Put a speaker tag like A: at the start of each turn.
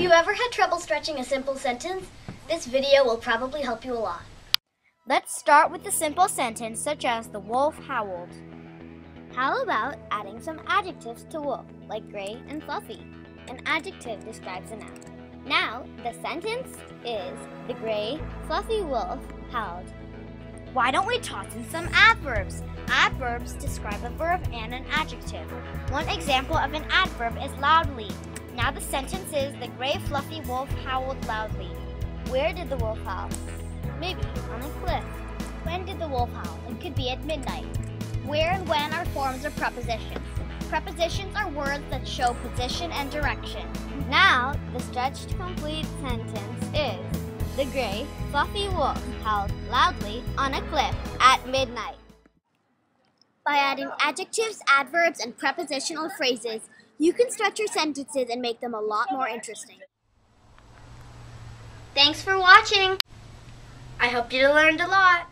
A: you ever had trouble stretching a simple sentence? This video will probably help you a lot.
B: Let's start with a simple sentence such as the wolf howled. How about adding some adjectives to wolf, like gray and fluffy? An adjective describes a noun. Now, the sentence is the gray, fluffy wolf howled. Why don't we toss in some adverbs? Adverbs describe a verb and an adjective. One example of an adverb is loudly. Now the sentence is the gray fluffy wolf howled loudly. Where did the wolf howl? Maybe on a cliff. When did the wolf howl? It could be at midnight. Where and when are forms of prepositions. Prepositions are words that show position and direction. Now, the stretched complete sentence is the gray, fluffy wolf howled loudly on a cliff at midnight. By adding adjectives, adverbs, and prepositional phrases, you can stretch your sentences and make them a lot more interesting.
A: Thanks for watching. I hope you learned a lot.